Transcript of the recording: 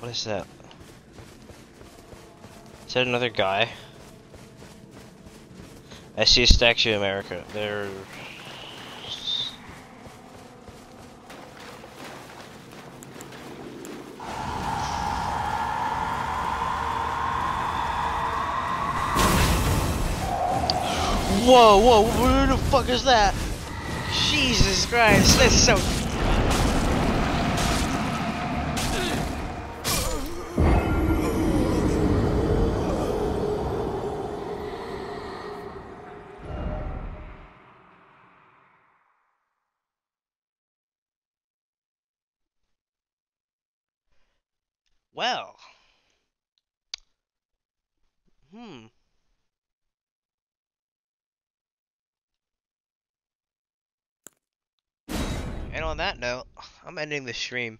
What is that? Is that another guy? I see a statue of America. There. Whoa, whoa, what the fuck is that? Jesus Christ, that's so Well. Hmm. And on that note, I'm ending the stream.